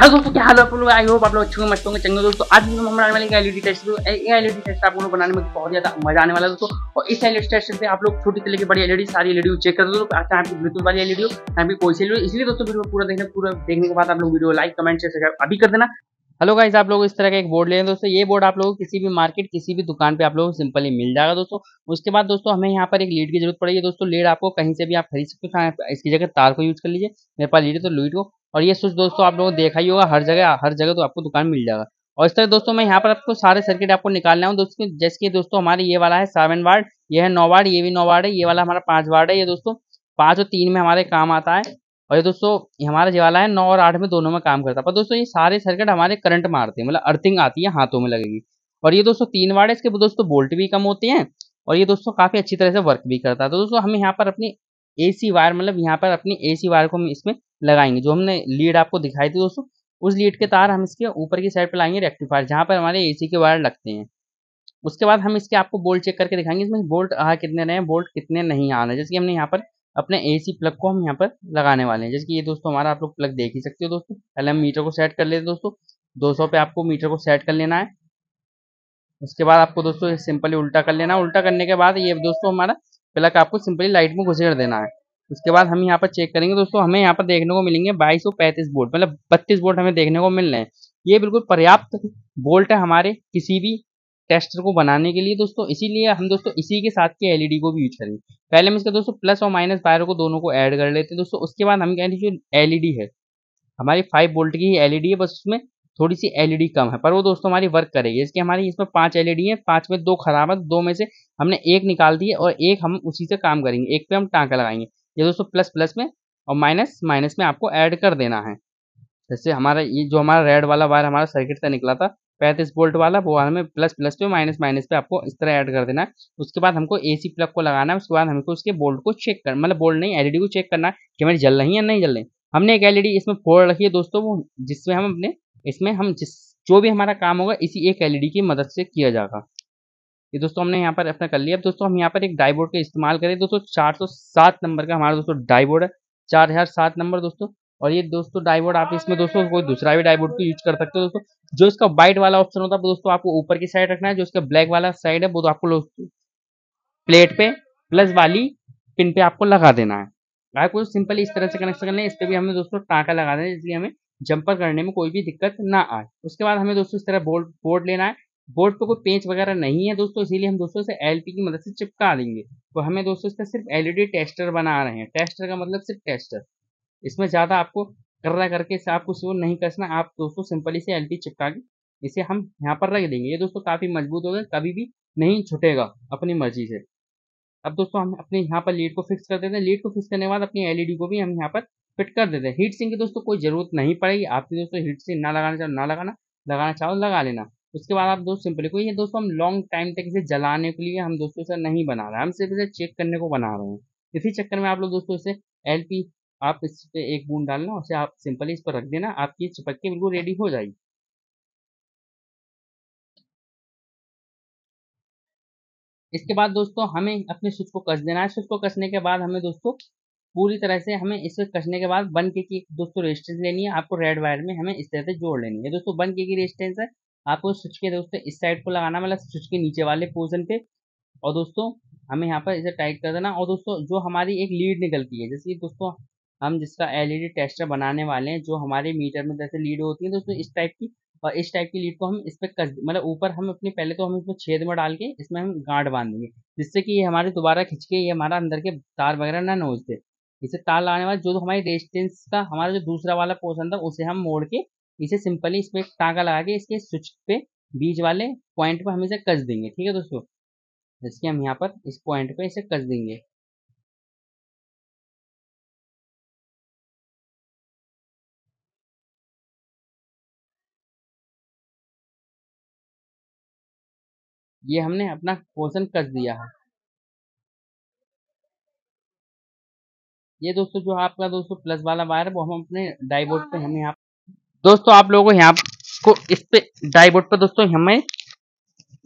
Hello दोस्तों क्या हाल है आप लोग आई होप आप लोग अच्छे मस्त होंगे चंगे दोस्तों आज हम हमारे वाले एलईडी टेस्ट तो एलईडी टेस्ट आप लोगों बनाने में बहुत ज़्यादा मज़ा आने वाला है दोस्तों और इस एलईडी टेस्ट से आप लोग छोटी से लेकर बड़ी एलईडी सारी एलईडी चेक कर दो चाहे आपकी ब्लूटूथ वाली एलईडी हो चाहे कोई सी इसलिए दोस्तों वीडियो पूरा देखने पूरा देखने के बाद आप लोग वीडियो लाइक कमेंट शेयर अभी कर देना हेलो गाइस आप लोग इस तरह का एक बोर्ड ले दोस्तों। ये बोर्ड आप लोगों को किसी भी मार्केट किसी भी दुकान पे आप लोगों को सिंपली मिल जाएगा दोस्तों। उसके बाद दोस्तों, हमें यहाँ पर एक लीड की ज़रूरत पड़ेगी। दोस्तों लीड आपको कहीं से भी आप खरीद सकते हो। इसकी जगह तार को यूज़ कर लीजिए। मेरे पास लीड है तो लीड को और ये स्विच दोस्तों आप लोगों ने देखा ही होगा, हर जगह हर जगह तो आपको दुकान मिल जाएगा। और इस तरह दोस्तों मैं यहाँ पर आपको सारे सर्किट आपको निकालना हूँ दोस्तों, जैसे कि दोस्तों हमारे ये वाला है सेवन वार्ड ये है नौ वार्ड ये भी नौ वार्ड है, ये वाला हमारा पाँच वार्ड है। ये दोस्तों, पाँच और तीन में हमारे काम आता है। और ये दोस्तों हमारा ये वाला है नौ और आठ में दोनों में काम करता है। पर दोस्तों, ये सारे सर्किट हमारे करंट मारते हैं मतलब अर्थिंग आती है, हाथों में लगेगी। और ये दोस्तों तीन वार्ड है, इसके दोस्तों बोल्ट भी कम होते हैं और ये दोस्तों काफ़ी अच्छी तरह से वर्क भी करता है। तो दोस्तों, हम यहाँ पर अपनी एसी वायर मतलब यहाँ पर अपनी एसी वायर को हम इसमें लगाएँगे। जो हमने लीड आपको दिखाई थी दोस्तों, उस लीड के तार हम इसके ऊपर की साइड पर लाएँगे रेक्टिफायर जहाँ पर हमारे एसी के वायर लगते हैं। उसके बाद हम इसके आपको बोल्ट चेक करके दिखाएँगे, इसमें बोल्ट आ, कितने रहे हैं बोल्ट कितने नहीं आ रहे जैसे कि हमने यहाँ पर अपने एसी प्लग को हम यहाँ पर लगाने वाले हैं। जैसे कि ये दोस्तों हमारा आप लोग प्लग देख ही सकते हो दोस्तों। पहले हम मीटर को सेट कर लेते दोस्तों। 200 पे आपको मीटर को सेट कर लेना है। उसके बाद आपको दोस्तों सिंपली उल्टा कर लेना है। उल्टा करने के बाद ये दोस्तों हमारा प्लग आपको सिंपली लाइट में घुसेड़ देना है। उसके बाद हम यहाँ पर चेक करेंगे, दोस्तों, हमें यहाँ पर देखने को मिलेंगे बाईस सौ पैंतीस बोल्ट मतलब बत्तीस बोल्ट हमें देखने को मिल रहे हैं। ये बिल्कुल पर्याप्त बोल्ट है हमारे किसी भी टेस्टर को बनाने के लिए, दोस्तों, इसीलिए हम, दोस्तों, इसी के साथ के एलईडी को भी यूज़ करेंगे। पहले हम इसका, दोस्तों प्लस और माइनस वायरों को दोनों को ऐड कर लेते हैं, दोस्तों, उसके बाद हम कहेंगे जो एलईडी है, हमारी फाइव बोल्ट की ही एलईडी है, बस उसमें थोड़ी सी एलईडी कम है, पर वो, दोस्तों, हमारी वर्क करेगी। इसके हमारी, इसमें पाँच एलईडी है, पाँच में दो खराब है, दो में से हमने एक निकाल दी है और एक हम उसी से काम करेंगे, एक पे हम टाँका लगाएँगे। ये दोस्तों प्लस प्लस में और माइनस माइनस में आपको ऐड कर देना है। जैसे हमारा ये जो हमारा रेड वाला वायर हमारा सर्किट से निकला था, पैंतीस वोल्ट वाला, वो हमें प्लस प्लस पे माइनस माइनस पे आपको इस तरह ऐड कर देना है। उसके बाद हमको एसी प्लग को लगाना है, उसके बाद हमको उसके बोल्ट को चेक कर मतलब बोल्ट नहीं एलईडी को चेक करना है कि हमारी जल रही है या नहीं जल रही। हमने एक एलईडी इसमें फोड़ रखी है दोस्तों, वो जिसमें हम अपने, इसमें हम जिस, जो भी हमारा काम होगा, इसी एक एलईडी की मदद से किया जाएगा। ये दोस्तों हमने यहाँ पर अपना कर लिया। अब दोस्तों हम यहाँ पर एक डाईबोर्ड का इस्तेमाल करें। दोस्तों, चार सौ सात नंबर का हमारा दोस्तों डाईबोर्ड है। चार हज़ार सात नंबर दोस्तों। और ये दोस्तों डाईबोर्ड आप इसमें दोस्तों कोई दूसरा भी डाईबोर्ड को यूज़ कर सकते हो दोस्तों। जो इसका व्हाइट वाला ऑप्शन होता है दोस्तों आपको ऊपर की साइड रखना है। जो इसका ब्लैक वाला साइड है, वो तो आपको प्लेट पे प्लस वाली पिन पे आपको लगा देना है। आपको सिंपली इस तरह से कनेक्शन करना है, इस पर भी हमें दोस्तों टाँका लगा देना है इसलिए हमें जंपर करने में कोई भी दिक्कत ना आए। उसके बाद हमें दोस्तों इस तरह बोर्ड बोर्ड लेना है। बोर्ड पे कोई पेंच वगैरह नहीं है दोस्तों, इसीलिए हम दोस्तों से एलपी की मदद से चिपका देंगे। तो हमें दोस्तों इसका सिर्फ़ एलईडी टेस्टर बना रहे हैं। टेस्टर का मतलब सिर्फ़ टेस्टर इसमें ज़्यादा आपको कर्रा करके इसे आपको शो नहीं कसना, आप दोस्तों सिंपली से एलपी चिपका के इसे हम यहाँ पर रख देंगे। ये दोस्तों काफ़ी मज़बूत हो गए कभी भी नहीं छुटेगा अपनी मर्ज़ी से। अब दोस्तों हम अपने यहाँ पर लीड को फिक्स कर देते हैं। लीड को फिक्स करने के बाद अपनी एलईडी को भी हम यहाँ पर फिट कर देते हैं। हीट सिंह की दोस्तों कोई ज़रूरत नहीं पड़ेगी। आपकी दोस्तों हीट सिंह ना लगाना चाहो, ना लगाना लगाना चाहो, लगा लेना। उसके बाद आप दोस्त सिंपली ये दोस्तों हम लॉन्ग टाइम तक इसे जलाने के लिए हम दोस्तों इसे नहीं बना रहे हम सिर्फ़ इसे चेक करने को बना रहे हैं। इसी चक्कर में आप लोग दोस्तों इसे एलपी आप इस पर एक बूंद डालना, उसे आप सिंपली इस पर रख देना, आपकी चिपक के बिल्कुल रेडी हो जाएगी। इसके बाद दोस्तों हमें अपने स्विच को कस देना है। स्विच को कसने के बाद हमें दोस्तों पूरी तरह से हमें इसे कसने के बाद वन के की दोस्तों रेजिस्टेंस लेनी है। आपको रेड वायर में हमें इस तरह से जोड़ लेनी है। दोस्तों वन के की रेजिस्टेंस है आपको स्विच के दोस्तों, इस साइड को लगाना मतलब स्विच के नीचे वाले पोर्शन पे। और दोस्तों, हमें यहाँ पर इसे टाइट कर देना। और दोस्तों, जो हमारी एक लीड निकलती है, जैसे कि दोस्तों, हम जिसका एलईडी टेस्टर बनाने वाले हैं, जो हमारे मीटर में जैसे लीड होती है, दोस्तों, इस टाइप की। और इस टाइप की लीड को हम इस पर कस मतलब ऊपर हम अपने, पहले तो हम इसमें छेद में डाल के, इसमें हम गांठ बाँध देंगे, जिससे कि ये हमारे दोबारा खिंच के, ये हमारा अंदर के तार वगैरह ना नोच दे। इसे तार लगाने वाले जो हमारी रेजिस्टेंस का, हमारा जो दूसरा वाला पोर्सन था, उसे हम मोड़ के इसे सिंपली इसमें पर टाँका लगा के इसके स्विच पे बीच वाले पॉइंट पे हम इसे कस देंगे ठीक है दोस्तों? जैसे हम यहाँ पर इस पॉइंट पे इसे कस देंगे। ये हमने अपना पोर्शन कस दिया है। ये दोस्तों जो आपका दोस्तों प्लस वाला वायर है वो हम अपने डाईबोर्ड पे हमें यहाँ दोस्तों, आप लोगों यहाँ को इस पे डाईबोर्ड पर दोस्तों हमें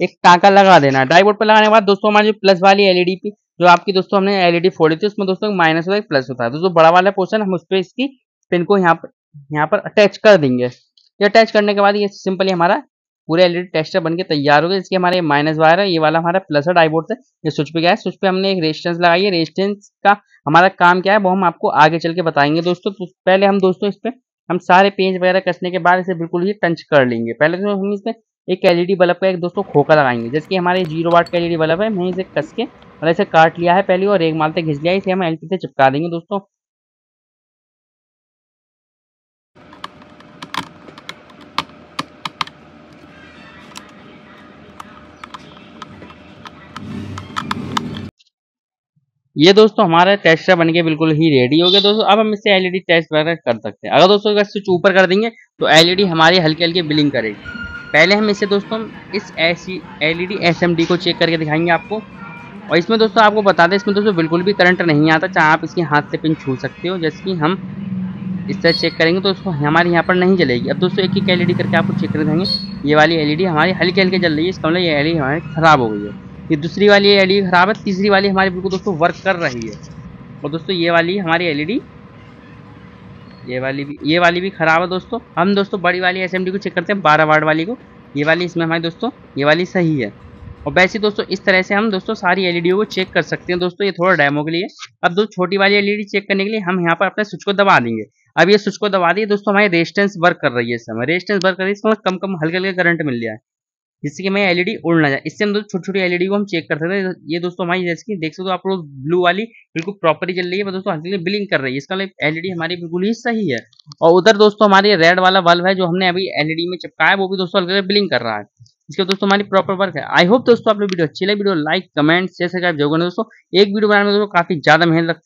एक टाँका लगा देना है। डाईबोर्ड पर लगाने के बाद दोस्तों हमारी प्लस वाली एलईडी पे जो आपकी दोस्तों हमने एलईडी फोड़ी थी, उसमें दोस्तों माइनस होता है प्लस होता है। दोस्तों बड़ा वाला पोर्सन हम उस पर इसकी पिन को यहाँ पर यहाँ पर अटैच कर देंगे। ये अटैच करने के बाद ये सिंपली हमारा पूरे एलईडी टेस्टर बन के तैयार हो गए इसके हमारे माइनस वायर है, ये वाला हमारा प्लस है डाइबोर्ड से। ये स्विच पे गया है। स्विच पे हमने एक रेजिस्टेंस लगाई है। रेजिस्टेंस का हमारा काम क्या है, वो हम आपको आगे चल के बताएँगे दोस्तों। तो पहले हम दोस्तों इस पे हम सारे पेज वगैरह कसने के बाद इसे बिल्कुल ही टंच कर लेंगे। पहले तो हम इसमें एक एलईडी बल्ब का एक दोस्तों खोखा लगाएँगे। जैसे हमारे ज़ीरो वाट का एलईडी बल्ब है मैं इसे कस के और इसे काट लिया है। पहले और एक मालते घिस लिया इसे हम एलपी से चिपका देंगे दोस्तों। ये दोस्तों हमारा टेस्टर बन के बिल्कुल ही रेडी हो गया। दोस्तों, अब हम इससे एलईडी टेस्ट वगैरह कर सकते हैं। अगर दोस्तों अगर स्विच ऊपर कर देंगे तो एलईडी हमारी हल्की हल्की बिलिंग करेगी। पहले हम इसे दोस्तों इस ऐसी एलईडी एसएमडी को चेक करके दिखाएँगे आपको। और इसमें दोस्तों आपको बता दें, इसमें दोस्तों बिल्कुल भी करंट नहीं आता, चाहे आप इसके हाथ से पिन छू सकते हो, जैसे कि हम इस तरह चेक करेंगे तो उसको हमारे यहाँ पर नहीं जलेगी। अब दोस्तों एक एक एलईडी करके आपको चेक कर देंगे ये वाली एलईडी हमारी हल्की हल्की जल रही है, इसका मतलब ये एलईडी हमारी ख़राब हो गई है। ये दूसरी वाली एल ख़राब है, तीसरी वाली हमारी बिल्कुल दोस्तों वर्क कर रही है। और दोस्तों ये वाली हमारी एलईडी ये वाली भी, ये वाली भी ख़राब है दोस्तों। हम दोस्तों बड़ी वाली एसएमडी को चेक करते हैं, बारह वार्ड वाली को। ये वाली इसमें हमारी दोस्तों, ये वाली सही है। और वैसे दोस्तों इस तरह से हम दोस्तों सारी एलईडी को चेक कर सकते हैं दोस्तों, ये थोड़ा डेमो के लिए। अब दोस्तों छोटी वाली एलईडी चेक करने के लिए हम यहाँ पर अपने स्विच को दबा देंगे। अब ये स्विच को दबा दिए दोस्तों हमारी रेजिस्टेंस वर्क कर रही है इस समय। रेजिस्टेंस वर्क कर रही है, इसमें कम कम हल्के हल्के करंट मिल है। जिससे कि हमें एलईडी उड़ ना जाए। इससे हम दोस्तों छोटी छोटी एलईडी को हम चेक कर सकते हैं ये दोस्तों हमारी जैसे कि देख सकते हो आप लोग ब्लू वाली बिल्कुल प्रॉपरली चल रही है दोस्तों हल्की बिलिंग कर रही है। इसका एलईडी हमारी बिल्कुल ही सही है। और उधर दोस्तों हमारे रेड वाला बल्ब है जो हमने अभी एलईडी में चिपकाया है, वो भी दोस्तों हल्के बिलिंग कर रहा है। इसके दोस्तों हमारी प्रॉपर वर्क है। आई होप दोस्तों आप लोग वीडियो अच्छी लगे। Video like comment share subscribe ज़रूर दोस्तों। एक वीडियो बनाने में दोस्तों काफ़ी ज़्यादा मेहनत लगती है